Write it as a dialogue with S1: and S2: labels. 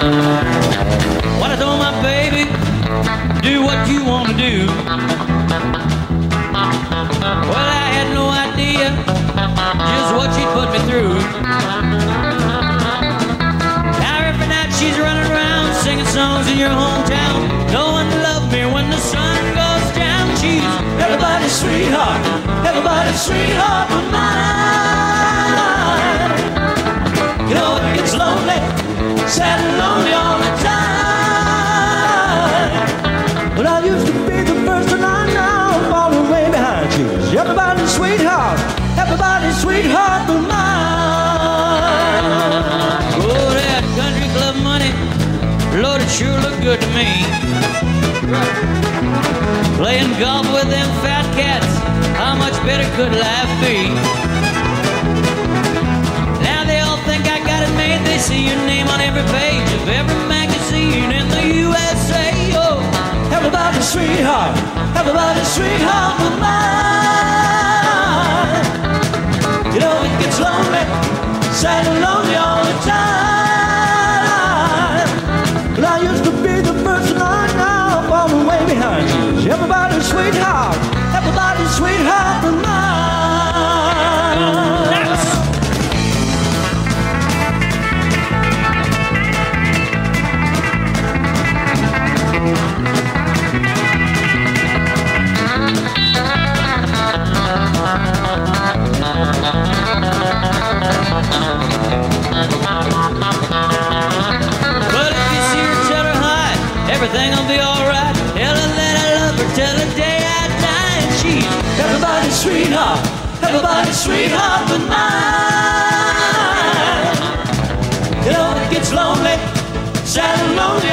S1: What I told my baby, do what you want to do. Well, I had no idea just what she'd put me through. Now every night she's running around singing songs in your hometown. No one loved me when the sun goes down. She's everybody's sweetheart, everybody's sweetheart but mine. Sad lonely all the time. But I used to be the first now falling way behind. She's everybody's sweetheart, everybody's sweetheart but mine. Oh, that country club money, Lord, it sure looked good to me. Playing golf with them fat cats, how much better could life be? Sweetheart, everybody's sweetheart but mine. You know it gets lonely, sad and lonely all the time. But I used to be the person I now falling way behind you. Everybody's sweetheart, sweetheart, everybody's sweetheart but mine. You know it gets lonely, sad and lonely